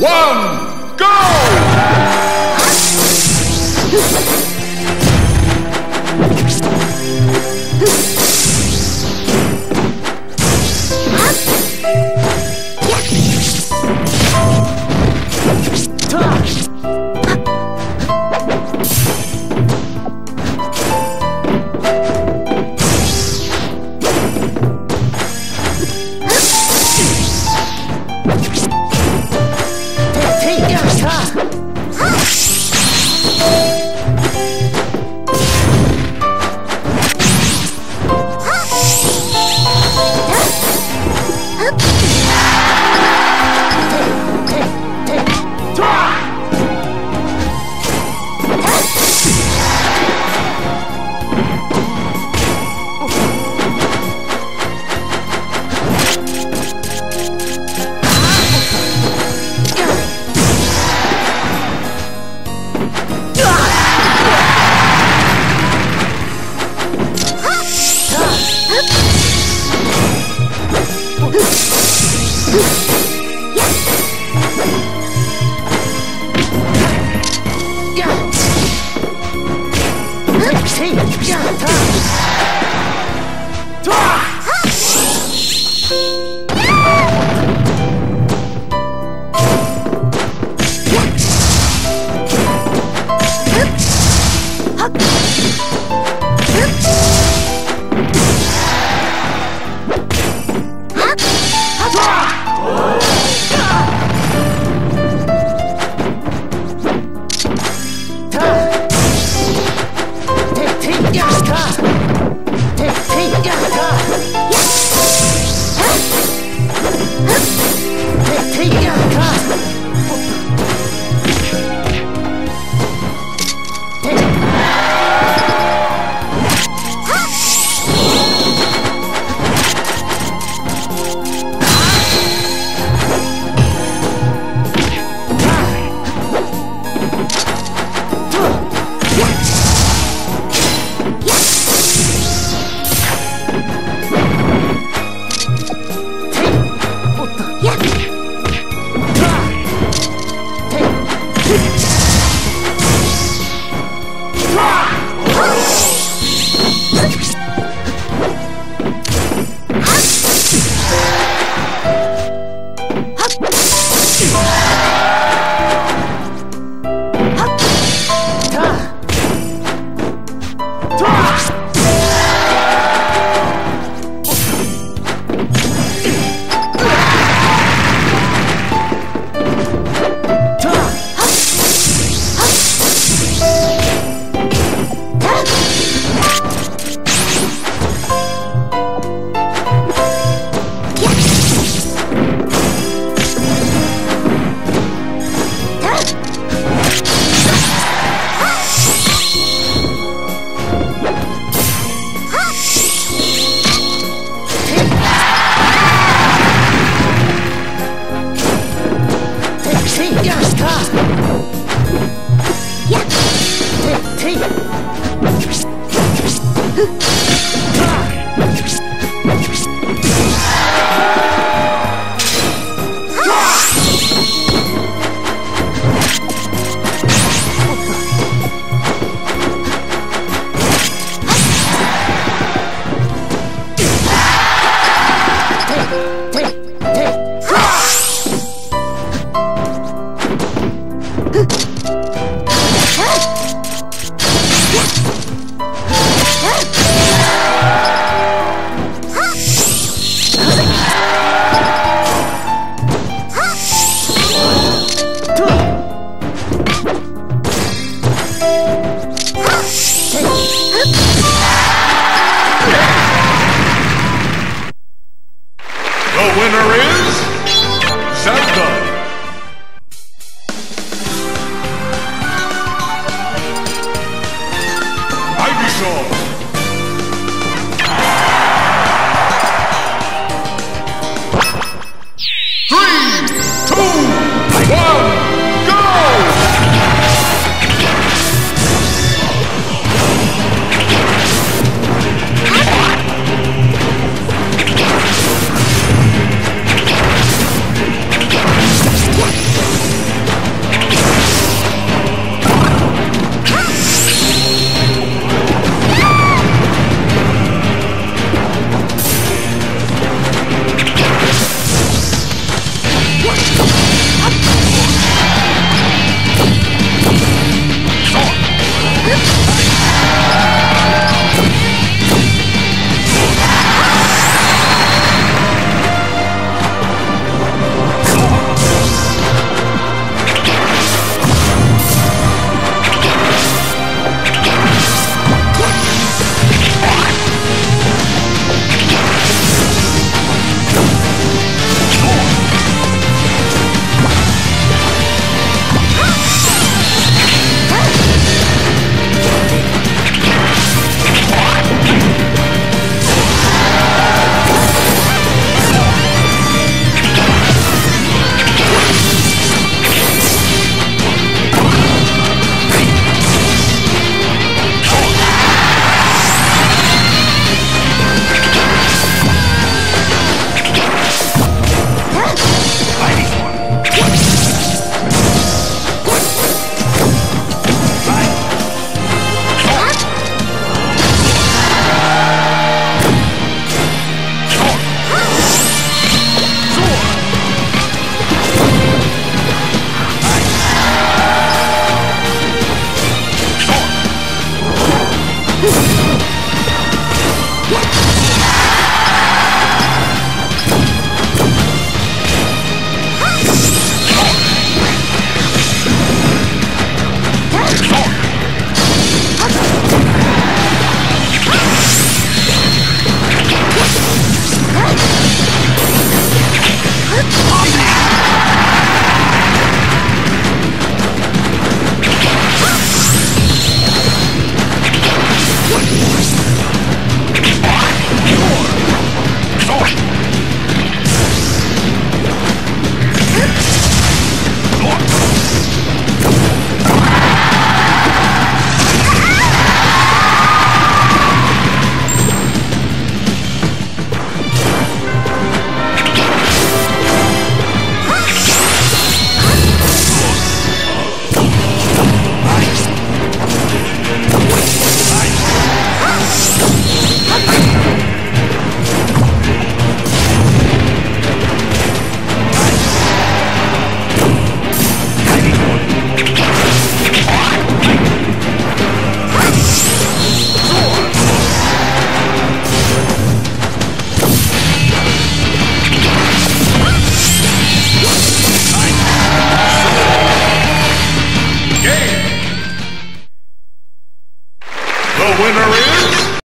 one, winner is... Santa! Three!